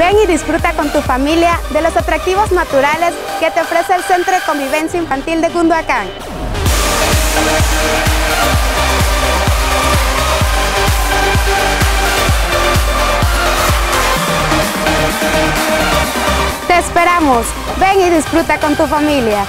Ven y disfruta con tu familia de los atractivos naturales que te ofrece el Centro de Convivencia Infantil de Cunduacán. Te esperamos. Ven y disfruta con tu familia.